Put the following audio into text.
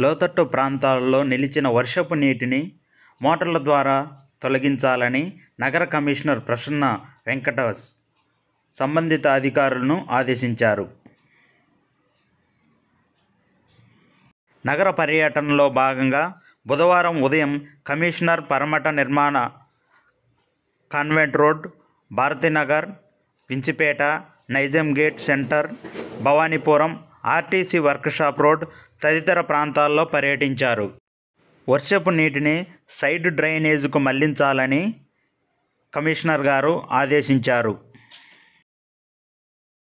లోతట్టు ప్రాంతాల్లో నిలిచిన వర్షపు నీటిని మోటార్ల ద్వారా తొలగించాలని నగర కమిషనర్ ప్రసన్న వెంకటస్ సంబంధిత అధికారులను ఆదేశించారు. నగర పర్యటనలో భాగంగా బుధవారం ఉదయం కమిషనర్ పరమట నిర్మాణ convent road Bharathi Nagar పించిపేట Nizam gate centre Bhavanipuram RTC workshop road తదితర ప్రాంతాల్లో పర్యటించారు. వర్షపు నీటిని సైడ్ డ్రైనేజీకు మళ్ళించాలని కమిషనర్ గారు ఆదేశించారు.